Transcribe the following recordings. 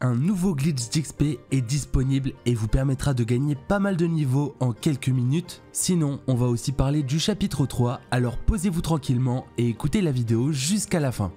Un nouveau glitch d'XP est disponible et vous permettra de gagner pas mal de niveaux en quelques minutes. Sinon, on va aussi parler du chapitre 3, alors posez-vous tranquillement et écoutez la vidéo jusqu'à la fin.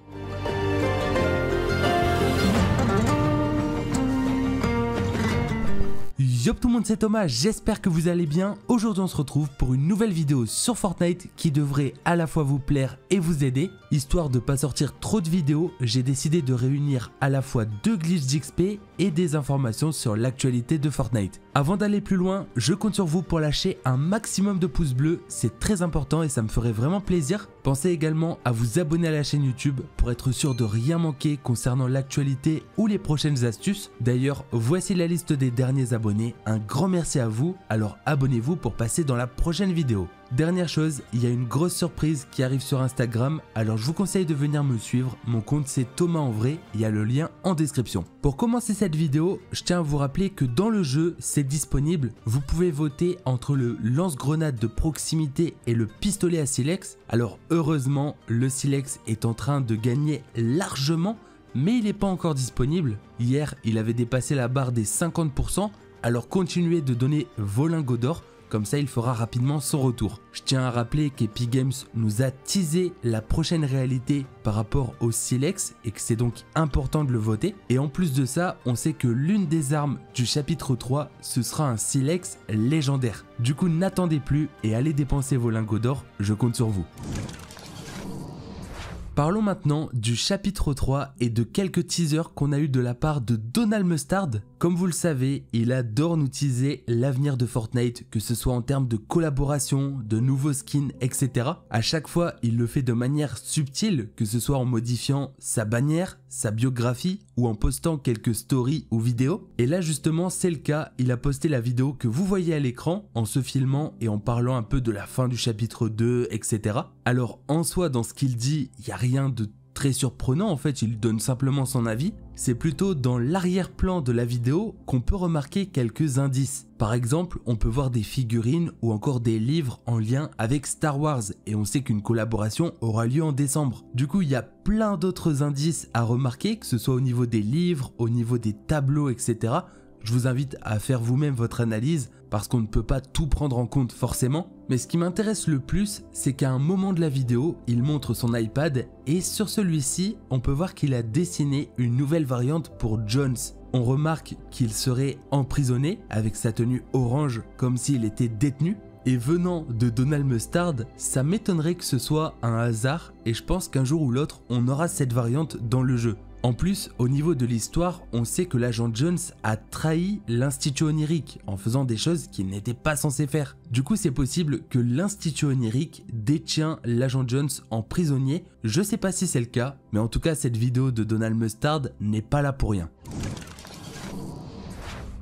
Yo tout le monde c'est Thomas, j'espère que vous allez bien. Aujourd'hui on se retrouve pour une nouvelle vidéo sur Fortnite qui devrait à la fois vous plaire et vous aider. Histoire de pas sortir trop de vidéos, j'ai décidé de réunir à la fois deux glitches d'XP et des informations sur l'actualité de Fortnite. Avant d'aller plus loin, je compte sur vous pour lâcher un maximum de pouces bleus, c'est très important et ça me ferait vraiment plaisir. Pensez également à vous abonner à la chaîne YouTube pour être sûr de rien manquer concernant l'actualité ou les prochaines astuces. D'ailleurs, voici la liste des derniers abonnés un grand merci à vous, alors abonnez-vous pour passer dans la prochaine vidéo. Dernière chose, il y a une grosse surprise qui arrive sur Instagram, alors je vous conseille de venir me suivre, mon compte c'est Thomas en vrai, il y a le lien en description. Pour commencer cette vidéo, je tiens à vous rappeler que dans le jeu, c'est disponible, vous pouvez voter entre le lance-grenade de proximité et le pistolet à silex. Alors heureusement, le silex est en train de gagner largement, mais il n'est pas encore disponible. Hier, il avait dépassé la barre des 50%, alors continuez de donner vos lingots d'or, comme ça il fera rapidement son retour. Je tiens à rappeler qu'Epic Games nous a teasé la prochaine réalité par rapport au Silex et que c'est donc important de le voter. Et en plus de ça, on sait que l'une des armes du chapitre 3, ce sera un Silex légendaire. Du coup, n'attendez plus et allez dépenser vos lingots d'or, je compte sur vous. Parlons maintenant du chapitre 3 et de quelques teasers qu'on a eu de la part de Donald Mustard. Comme vous le savez, il adore nous teaser l'avenir de Fortnite, que ce soit en termes de collaboration, de nouveaux skins, etc. À chaque fois, il le fait de manière subtile, que ce soit en modifiant sa bannière, sa biographie ou en postant quelques stories ou vidéos. Et là justement, c'est le cas, il a posté la vidéo que vous voyez à l'écran en se filmant et en parlant un peu de la fin du chapitre 2, etc. Alors en soi, dans ce qu'il dit, il n'y a rien de très surprenant en fait, il donne simplement son avis. C'est plutôt dans l'arrière-plan de la vidéo qu'on peut remarquer quelques indices. Par exemple, on peut voir des figurines ou encore des livres en lien avec Star Wars et on sait qu'une collaboration aura lieu en décembre. Du coup, il y a plein d'autres indices à remarquer, que ce soit au niveau des livres, au niveau des tableaux, etc. Je vous invite à faire vous-même votre analyse parce qu'on ne peut pas tout prendre en compte forcément. Mais ce qui m'intéresse le plus, c'est qu'à un moment de la vidéo, il montre son iPad et sur celui-ci, on peut voir qu'il a dessiné une nouvelle variante pour Jones. On remarque qu'il serait emprisonné avec sa tenue orange comme s'il était détenu. Et venant de Donald Mustard, ça m'étonnerait que ce soit un hasard et je pense qu'un jour ou l'autre, on aura cette variante dans le jeu. En plus, au niveau de l'histoire, on sait que l'agent Jones a trahi l'Institut onirique en faisant des choses qu'il n'était pas censé faire. Du coup, c'est possible que l'Institut onirique détient l'agent Jones en prisonnier. Je sais pas si c'est le cas, mais en tout cas, cette vidéo de Donald Mustard n'est pas là pour rien.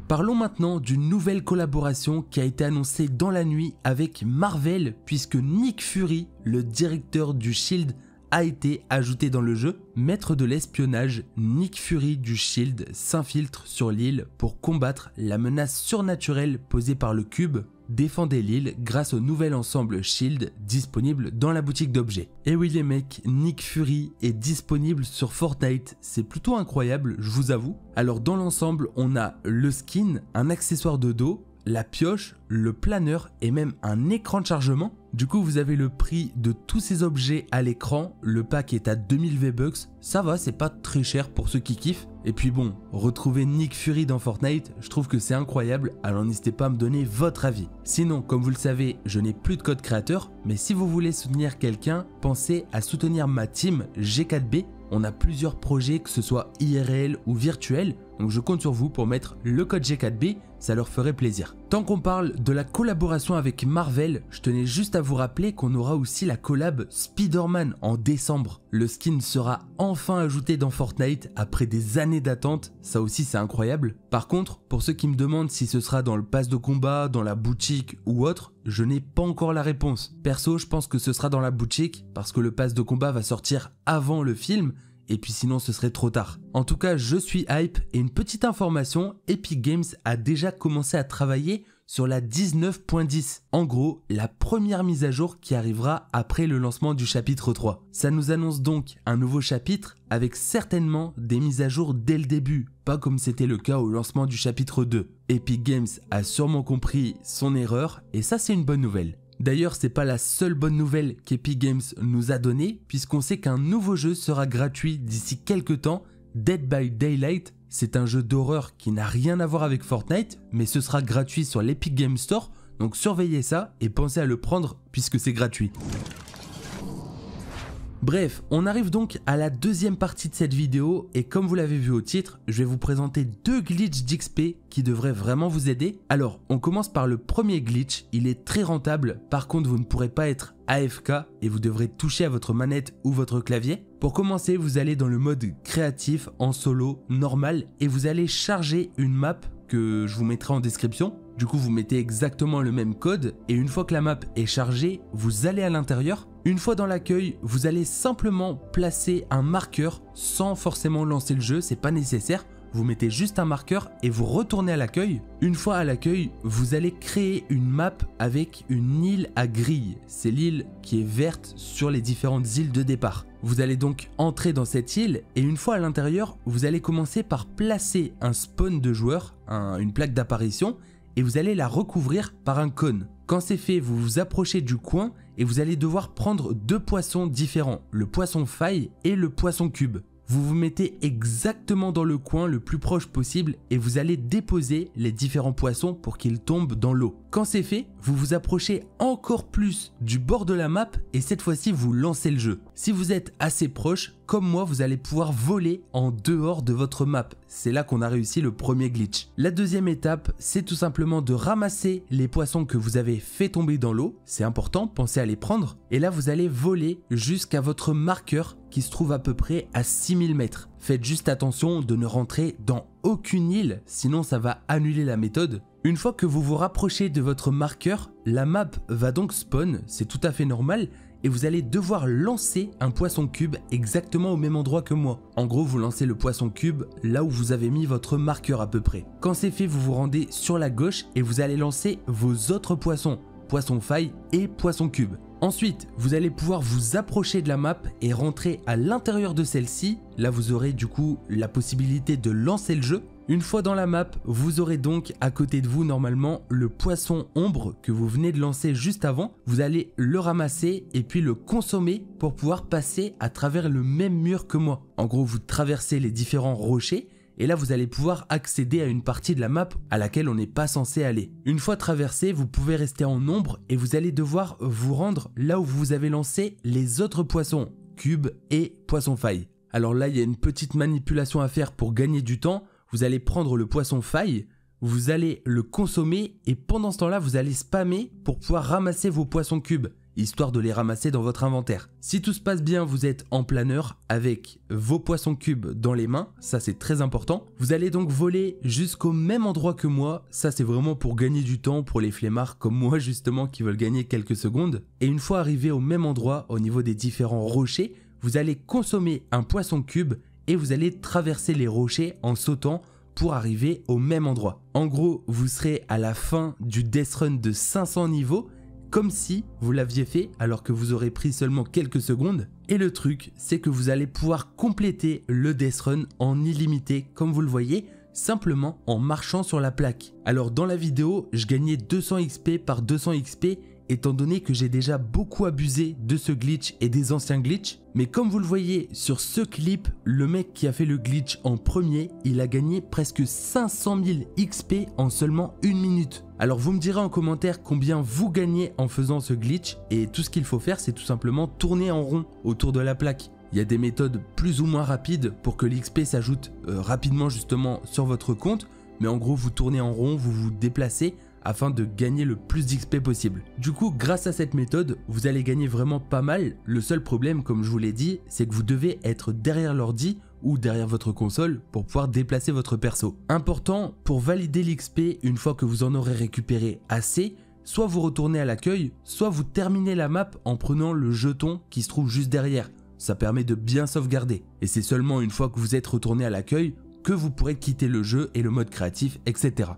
Parlons maintenant d'une nouvelle collaboration qui a été annoncée dans la nuit avec Marvel puisque Nick Fury, le directeur du Shield, a été ajouté dans le jeu. Maître de l'espionnage, Nick Fury du Shield s'infiltre sur l'île pour combattre la menace surnaturelle posée par le cube. Défendez l'île grâce au nouvel ensemble Shield disponible dans la boutique d'objets. Et oui les mecs, Nick Fury est disponible sur Fortnite, c'est plutôt incroyable, je vous avoue. Alors dans l'ensemble, on a le skin, un accessoire de dos, la pioche, le planeur et même un écran de chargement. Du coup, vous avez le prix de tous ces objets à l'écran. Le pack est à 2000 V-Bucks. Ça va, c'est pas très cher pour ceux qui kiffent. Et puis bon, retrouver Nick Fury dans Fortnite, je trouve que c'est incroyable. Alors n'hésitez pas à me donner votre avis. Sinon, comme vous le savez, je n'ai plus de code créateur. Mais si vous voulez soutenir quelqu'un, pensez à soutenir ma team G4B. On a plusieurs projets, que ce soit IRL ou virtuel. Donc je compte sur vous pour mettre le code G4B, ça leur ferait plaisir. Tant qu'on parle de la collaboration avec Marvel, je tenais juste à vous rappeler qu'on aura aussi la collab Spider-Man en décembre. Le skin sera enfin ajouté dans Fortnite après des années d'attente, ça aussi c'est incroyable. Par contre, pour ceux qui me demandent si ce sera dans le pass de combat, dans la boutique ou autre, je n'ai pas encore la réponse. Perso, je pense que ce sera dans la boutique parce que le pass de combat va sortir avant le film et puis sinon ce serait trop tard. En tout cas, je suis hype et une petite information, Epic Games a déjà commencé à travailler sur la 19.10. En gros, la première mise à jour qui arrivera après le lancement du chapitre 3. Ça nous annonce donc un nouveau chapitre avec certainement des mises à jour dès le début, pas comme c'était le cas au lancement du chapitre 2. Epic Games a sûrement compris son erreur et ça c'est une bonne nouvelle. D'ailleurs, c'est pas la seule bonne nouvelle qu'Epic Games nous a donnée, puisqu'on sait qu'un nouveau jeu sera gratuit d'ici quelques temps, Dead by Daylight. C'est un jeu d'horreur qui n'a rien à voir avec Fortnite, mais ce sera gratuit sur l'Epic Games Store, donc surveillez ça et pensez à le prendre puisque c'est gratuit. Bref, on arrive donc à la deuxième partie de cette vidéo et comme vous l'avez vu au titre, je vais vous présenter deux glitches d'XP qui devraient vraiment vous aider. Alors, on commence par le premier glitch, il est très rentable, par contre vous ne pourrez pas être AFK et vous devrez toucher à votre manette ou votre clavier. Pour commencer, vous allez dans le mode créatif en solo normal et vous allez charger une map que je vous mettrai en description. Du coup, vous mettez exactement le même code et une fois que la map est chargée, vous allez à l'intérieur. Une fois dans l'accueil, vous allez simplement placer un marqueur sans forcément lancer le jeu, c'est pas nécessaire. Vous mettez juste un marqueur et vous retournez à l'accueil. Une fois à l'accueil, vous allez créer une map avec une île à grille. C'est l'île qui est verte sur les différentes îles de départ. Vous allez donc entrer dans cette île et une fois à l'intérieur, vous allez commencer par placer un spawn de joueurs, une plaque d'apparition, et vous allez la recouvrir par un cône. Quand c'est fait, vous vous approchez du coin et vous allez devoir prendre deux poissons différents, le poisson faille et le poisson cube. Vous vous mettez exactement dans le coin le plus proche possible et vous allez déposer les différents poissons pour qu'ils tombent dans l'eau. Quand c'est fait, vous vous approchez encore plus du bord de la map et cette fois-ci vous lancez le jeu. Si vous êtes assez proche, comme moi, vous allez pouvoir voler en dehors de votre map. C'est là qu'on a réussi le premier glitch. La deuxième étape, c'est tout simplement de ramasser les poissons que vous avez fait tomber dans l'eau. C'est important, pensez à les prendre. Et là, vous allez voler jusqu'à votre marqueur qui se trouve à peu près à 6000 mètres. Faites juste attention de ne rentrer dans aucune île, sinon ça va annuler la méthode. Une fois que vous vous rapprochez de votre marqueur, la map va donc spawn, c'est tout à fait normal, et vous allez devoir lancer un poisson cube exactement au même endroit que moi. En gros, vous lancez le poisson cube là où vous avez mis votre marqueur à peu près. Quand c'est fait, vous vous rendez sur la gauche et vous allez lancer vos autres poissons, poisson faille et poisson cube. Ensuite, vous allez pouvoir vous approcher de la map et rentrer à l'intérieur de celle-ci. Là, vous aurez du coup la possibilité de lancer le jeu. Une fois dans la map, vous aurez donc à côté de vous normalement le poisson ombre que vous venez de lancer juste avant. Vous allez le ramasser et puis le consommer pour pouvoir passer à travers le même mur que moi. En gros, vous traversez les différents rochers et là vous allez pouvoir accéder à une partie de la map à laquelle on n'est pas censé aller. Une fois traversé, vous pouvez rester en ombre et vous allez devoir vous rendre là où vous avez lancé les autres poissons, cube et poisson faille. Alors là, il y a une petite manipulation à faire pour gagner du temps. Vous allez prendre le poisson faille, vous allez le consommer et pendant ce temps-là, vous allez spammer pour pouvoir ramasser vos poissons cubes histoire de les ramasser dans votre inventaire. Si tout se passe bien, vous êtes en planeur avec vos poissons cubes dans les mains, ça c'est très important. Vous allez donc voler jusqu'au même endroit que moi, ça c'est vraiment pour gagner du temps pour les flemmards comme moi justement qui veulent gagner quelques secondes. Et une fois arrivé au même endroit, au niveau des différents rochers, vous allez consommer un poisson cube et vous allez traverser les rochers en sautant pour arriver au même endroit. En gros, vous serez à la fin du Death Run de 500 niveaux comme si vous l'aviez fait alors que vous aurez pris seulement quelques secondes. Et le truc, c'est que vous allez pouvoir compléter le Death Run en illimité, comme vous le voyez, simplement en marchant sur la plaque. Alors dans la vidéo, je gagnais 200 XP par 200 XP étant donné que j'ai déjà beaucoup abusé de ce glitch et des anciens glitches. Mais comme vous le voyez sur ce clip, le mec qui a fait le glitch en premier, il a gagné presque 500 000 XP en seulement une minute. Alors vous me direz en commentaire combien vous gagnez en faisant ce glitch et tout ce qu'il faut faire c'est tout simplement tourner en rond autour de la plaque. Il y a des méthodes plus ou moins rapides pour que l'XP s'ajoute euh, rapidement justement sur votre compte, mais en gros vous tournez en rond, vous vous déplacez afin de gagner le plus d'XP possible. Du coup, grâce à cette méthode, vous allez gagner vraiment pas mal. Le seul problème, comme je vous l'ai dit, c'est que vous devez être derrière l'ordi ou derrière votre console pour pouvoir déplacer votre perso. Important, pour valider l'XP une fois que vous en aurez récupéré assez, soit vous retournez à l'accueil, soit vous terminez la map en prenant le jeton qui se trouve juste derrière. Ça permet de bien sauvegarder. Et c'est seulement une fois que vous êtes retourné à l'accueil que vous pourrez quitter le jeu et le mode créatif, etc.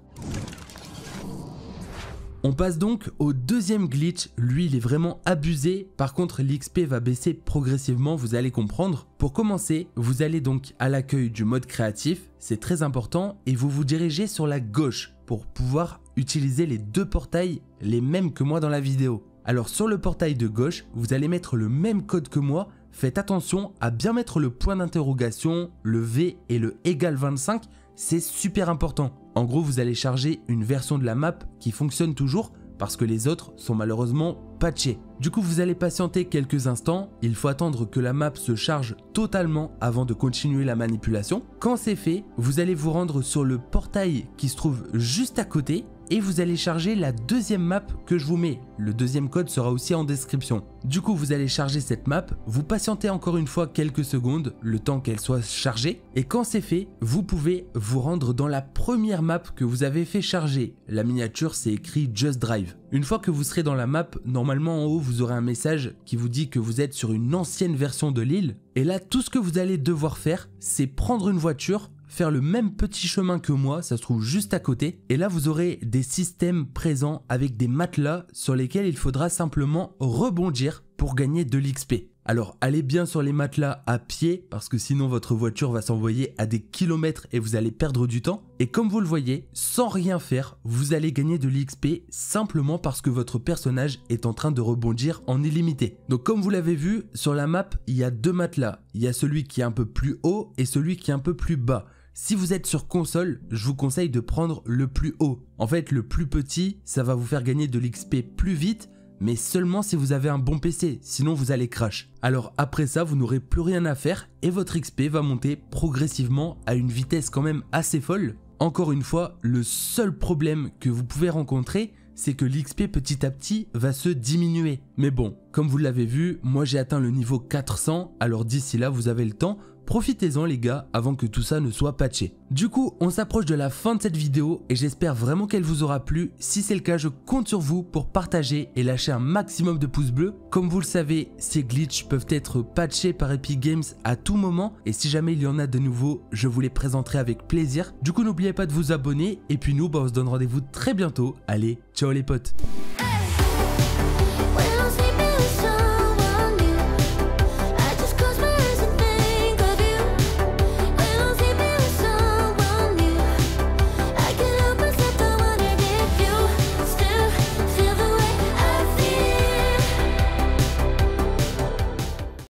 On passe donc au deuxième glitch, lui il est vraiment abusé, par contre l'XP va baisser progressivement, vous allez comprendre. Pour commencer, vous allez donc à l'accueil du mode créatif, c'est très important, et vous vous dirigez sur la gauche pour pouvoir utiliser les deux portails, les mêmes que moi dans la vidéo. Alors sur le portail de gauche, vous allez mettre le même code que moi, faites attention à bien mettre le point d'interrogation, le V et le égal 25, c'est super important. En gros, vous allez charger une version de la map qui fonctionne toujours parce que les autres sont malheureusement patchés. Du coup, vous allez patienter quelques instants, il faut attendre que la map se charge totalement avant de continuer la manipulation. Quand c'est fait, vous allez vous rendre sur le portail qui se trouve juste à côté et vous allez charger la deuxième map que je vous mets. Le deuxième code sera aussi en description. Du coup, vous allez charger cette map, vous patientez encore une fois quelques secondes, le temps qu'elle soit chargée, et quand c'est fait, vous pouvez vous rendre dans la première map que vous avez fait charger. La miniature, c'est écrit Just Drive. Une fois que vous serez dans la map, normalement en haut, vous aurez un message qui vous dit que vous êtes sur une ancienne version de l'île. Et là, tout ce que vous allez devoir faire, c'est prendre une voiture, faire le même petit chemin que moi, ça se trouve juste à côté. Et là, vous aurez des systèmes présents avec des matelas sur lesquels il faudra simplement rebondir pour gagner de l'XP. Alors allez bien sur les matelas à pied parce que sinon votre voiture va s'envoyer à des kilomètres et vous allez perdre du temps. Et comme vous le voyez, sans rien faire, vous allez gagner de l'XP simplement parce que votre personnage est en train de rebondir en illimité. Donc comme vous l'avez vu, sur la map, il y a deux matelas. Il y a celui qui est un peu plus haut et celui qui est un peu plus bas. Si vous êtes sur console, je vous conseille de prendre le plus haut. En fait, le plus petit, ça va vous faire gagner de l'XP plus vite, mais seulement si vous avez un bon PC, sinon vous allez crash. Alors après ça, vous n'aurez plus rien à faire et votre XP va monter progressivement à une vitesse quand même assez folle. Encore une fois, le seul problème que vous pouvez rencontrer, c'est que l'XP petit à petit va se diminuer. Mais bon, comme vous l'avez vu, moi j'ai atteint le niveau 400, alors d'ici là vous avez le temps Profitez-en les gars avant que tout ça ne soit patché. Du coup, on s'approche de la fin de cette vidéo et j'espère vraiment qu'elle vous aura plu. Si c'est le cas, je compte sur vous pour partager et lâcher un maximum de pouces bleus. Comme vous le savez, ces glitches peuvent être patchés par Epic Games à tout moment et si jamais il y en a de nouveaux, je vous les présenterai avec plaisir. Du coup, n'oubliez pas de vous abonner et puis nous, bah, on se donne rendez-vous très bientôt. Allez, ciao les potes